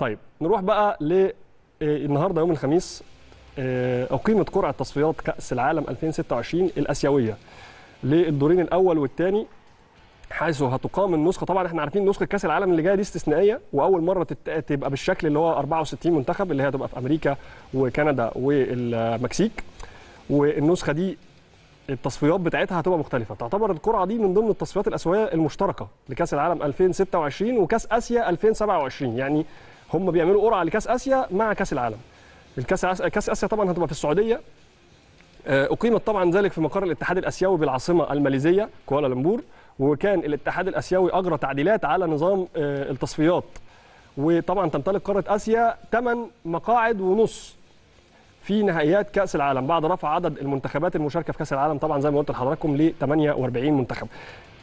طيب نروح بقى ل النهارده يوم الخميس آه، أقيمت قرعة تصفيات كأس العالم 2026 الأسيوية للدورين الأول والثاني حيث هتقام النسخة. طبعا إحنا عارفين نسخة كأس العالم اللي جاية دي استثنائية وأول مرة تبقى بالشكل اللي هو 64 منتخب اللي هي هتبقى في أمريكا وكندا والمكسيك. والنسخة دي التصفيات بتاعتها هتبقى مختلفة. تعتبر القرعة دي من ضمن التصفيات الأسيوية المشتركة لكأس العالم 2026 وكأس آسيا 2027 يعني هم بيعملوا قرعة لكأس آسيا مع كأس العالم. الكأس كأس آسيا طبعا هتبقى في السعودية. آه، أقيمت طبعا ذلك في مقر الاتحاد الآسيوي بالعاصمة الماليزية كوالالمبور وكان الاتحاد الآسيوي أجرى تعديلات على نظام آه، التصفيات. وطبعا تمتلك قارة آسيا 8 مقاعد ونص في نهائيات كأس العالم بعد رفع عدد المنتخبات المشاركة في كأس العالم طبعا زي ما قلت لحضراتكم ل 48 منتخب.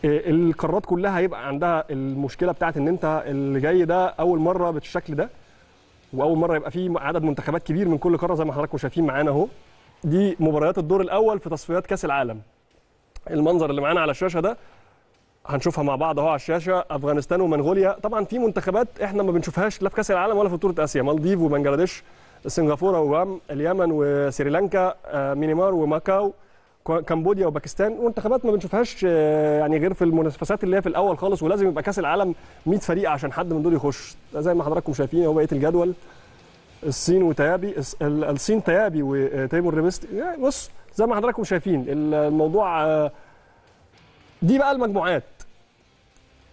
القارات كلها هيبقى عندها المشكلة بتاعت إن أنت اللي جاي ده أول مرة بالشكل ده وأول مرة يبقى في عدد منتخبات كبير من كل قارة زي ما حضراتكم شايفين معانا أهو. دي مباريات الدور الأول في تصفيات كأس العالم. المنظر اللي معانا على الشاشة ده هنشوفها مع بعض أهو على الشاشة أفغانستان ومنغوليا. طبعا في منتخبات إحنا ما بنشوفهاش لا في كأس العالم ولا في بطولة آسيا. مالديف وبنجلاديش سنغافورة وغام اليمن وسريلانكا آه، مينمار وماكاو. كمبوديا وباكستان منتخبات ما بنشوفهاش آه، يعني غير في المنافسات اللي هي في الأول خالص ولازم يبقى كأس العالم 100 فريق عشان حد من دول يخش. زي ما حضراتكم شايفين اهو بقية الجدول الصين وتيابي الصين تيابي وتيمور ريبست يعني بص زي ما حضراتكم شايفين الموضوع آه، دي بقى المجموعات.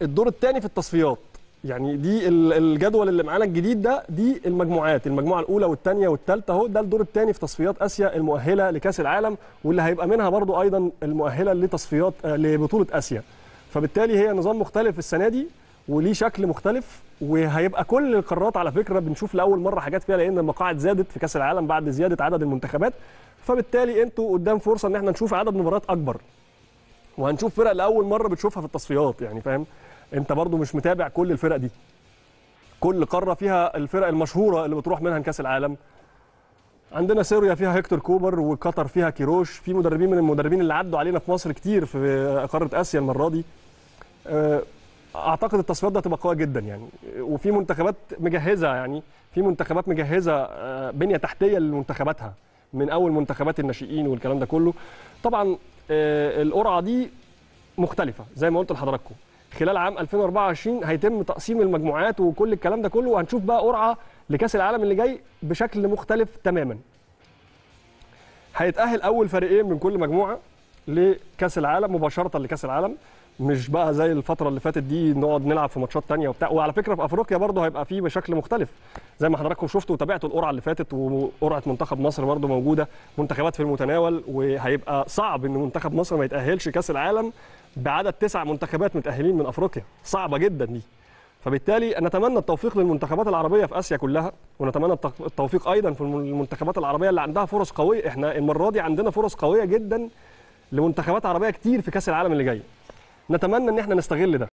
الدور الثاني في التصفيات. يعني دي ال- الجدول اللي معانا الجديد ده دي المجموعات المجموعة الأولى والثانيه والثالثه أهو ده الدور الثاني في تصفيات آسيا المؤهلة لكأس العالم واللي هيبقى منها برضو أيضا المؤهلة لتصفيات آه، لبطولة آسيا. فبالتالي هي نظام مختلف السنة دي وليه شكل مختلف وهيبقى كل القارات على فكرة بنشوف لأول مرة حاجات فيها لأن المقاعد زادت في كأس العالم بعد زيادة عدد المنتخبات. فبالتالي أنتوا قدام فرصة إن إحنا نشوف عدد مباريات أكبر. وهنشوف فرق لأول مرة بتشوفها في التصفيات يعني فاهم؟ أنت برضو مش متابع كل الفرق دي. كل قارة فيها الفرق المشهورة اللي بتروح منها كاس العالم. عندنا سوريا فيها هيكتور كوبر وقطر فيها كيروش. في مدربين من المدربين اللي عدوا علينا في مصر كتير في قارة آسيا المرة دي. آه، أعتقد التصفيات دي هتبقى قوية جدا يعني. وفي منتخبات مجهزة يعني في منتخبات مجهزة آه، بنية تحتية لمنتخباتها. من أول منتخبات الناشئين والكلام ده كله. طبعا آه، القرعة دي مختلفة زي ما قلت لحضراتكم. خلال عام 2024 هيتم تقسيم المجموعات وكل الكلام ده كله وهنشوف بقى قرعة لكأس العالم اللي جاي بشكل مختلف تماما. هيتأهل أول فريقين من كل مجموعة. لكأس العالم مباشرة لكأس العالم. مش بقى زي الفترة اللي فاتت دي نقعد نلعب في ماتشات تانية وبتاع. وعلى فكرة في أفريقيا برضه هيبقى فيه بشكل مختلف. زي ما حضراتكم شفتوا وتابعتوا القرعة اللي فاتت وقرعة منتخب مصر برضه موجودة. منتخبات في المتناول وهيبقى صعب إن منتخب مصر ما يتأهلش كأس العالم بعدد تسع منتخبات متأهلين من أفريقيا. صعبة جدا دي. فبالتالي نتمنى التوفيق للمنتخبات العربية في آسيا كلها ونتمنى التوفيق أيضا في الم- المنتخبات العربية اللي عندها فرص قوية. إحنا المرة دي عندنا فرص قوية جدا لمنتخبات عربية كتير في كأس العالم اللي جاي. نتمنى إن إحنا نستغل ده.